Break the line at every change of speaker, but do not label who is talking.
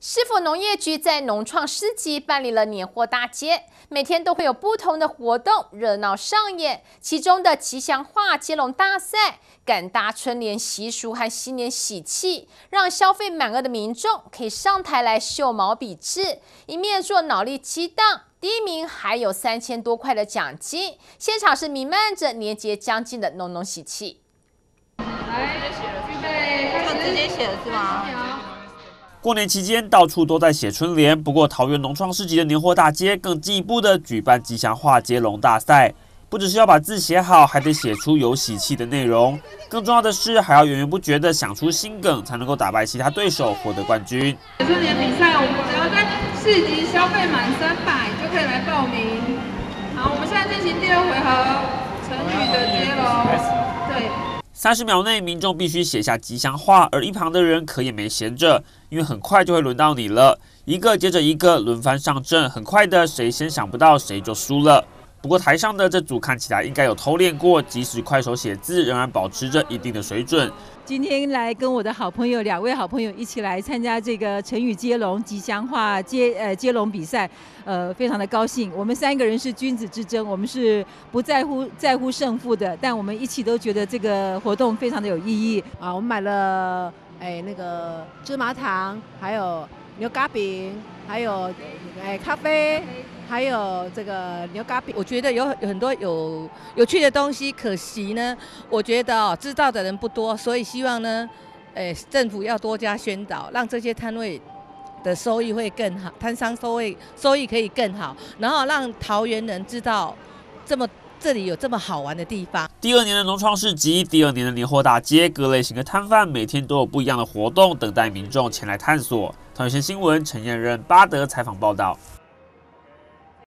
市府农业局在农创市集办理了年货大街，每天都会有不同的活动热闹上演。其中的吉祥话接龙大赛，赶搭春联习俗和新年喜气，让消费满额的民众可以上台来秀毛笔字，一面做脑力激荡。第一名还有三千多块的奖金，现场是弥漫着年节将近的浓浓喜气。
来，预备，就直接写了是吗？
过年期间，到处都在写春联。不过，桃园农创市集的年货大街更进一步的举办吉祥话接龙大赛，不只是要把字写好，还得写出有喜气的内容。更重要的是，还要源源不绝的想出新梗，才能够打败其他对手，获得冠军。
春联比赛，我们只要在市集消费满三百就可以来报名。好，我们现在进行第二回合，成语的接龙。对。
三十秒内，民众必须写下吉祥话，而一旁的人可也没闲着，因为很快就会轮到你了，一个接着一个轮番上阵，很快的，谁先想不到谁就输了。不过台上的这组看起来应该有偷练过，即使快手写字，仍然保持着一定的水准。
今天来跟我的好朋友两位好朋友一起来参加这个成语接龙吉祥话接呃接龙比赛，呃非常的高兴。我们三个人是君子之争，我们是不在乎在乎胜负的，但我们一起都觉得这个活动非常的有意义
啊。我们买了哎那个芝麻糖，还有牛轧饼，还有哎咖啡。还有这个牛轧饼，
我觉得有很多有有趣的东西。可惜呢，我觉得哦，知道的人不多，所以希望呢，诶，政府要多加宣导，让这些摊位的收益会更好，摊商收益收益可以更好，然后让桃园人知道这么这里有这么好玩的地方。
第二年的农创市集，第二年的年货大街，各类型的摊贩每天都有不一样的活动，等待民众前来探索。桃园新闻陈彦任巴德采访报道。